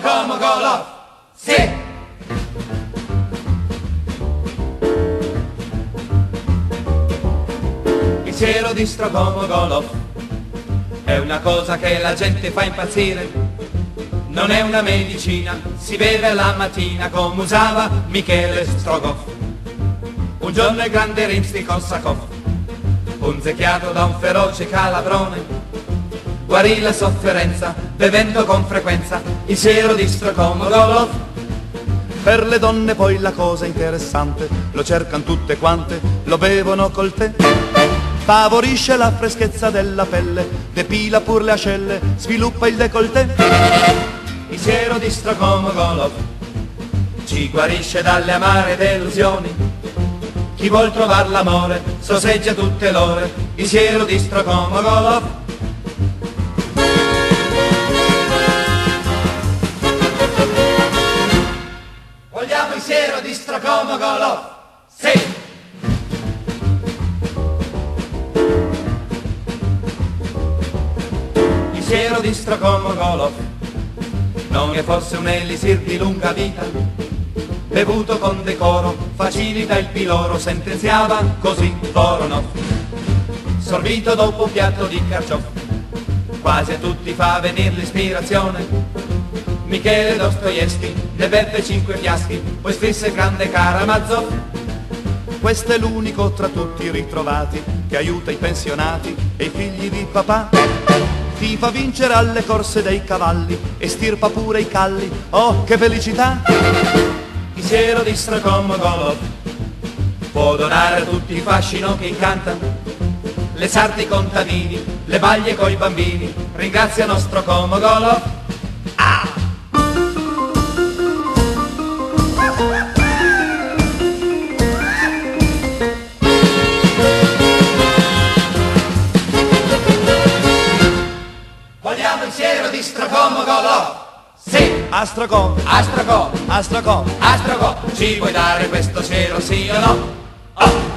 Strogolov. Sì! Il siero di Strogomogolov è una cosa che la gente fa impazzire. Non è una medicina, si beve la mattina come usava Michele Strogov. Un giorno il grande Rimsky-Korsakov, punzecchiato da un feroce calabrone, guarì la sofferenza bevendo con frequenza il siero di Strogomogolov. Per le donne poi la cosa interessante, lo cercano tutte quante, lo bevono col tè. Favorisce la freschezza della pelle, depila pur le ascelle, sviluppa il décolleté. Il siero di Strogomogolov ci guarisce dalle amare delusioni. Chi vuol trovare l'amore sosseggia tutte l'ore, il siero di Strogomogolov. Vogliamo il siero di Strogomogolov? Sì! Il siero di Strogomogolov non è forse un elisir di lunga vita? Bevuto con decoro, facilita il piloro, sentenziava così Voronov. Sorbito dopo un piatto di carciof, quasi a tutti fa venire l'ispirazione. Michele Dostoevsky ne beve cinque fiaschi, poi scrisse il grande Karamazov. Questo è l'unico tra tutti i ritrovati che aiuta i pensionati e i figli di papà. Ti fa vincere alle corse dei cavalli e stirpa pure i calli. Oh, che felicità! Il siero di Stracomogolov può donare a tutti il fascino che incanta. Le sarti contadini, le baglie coi bambini, ringrazia nostro Comogolov. Siero di Stracomogolov? Sì! Astracom, Astracom, Astracom, Astracom, ci vuoi dare questo siero sì o no? Oh!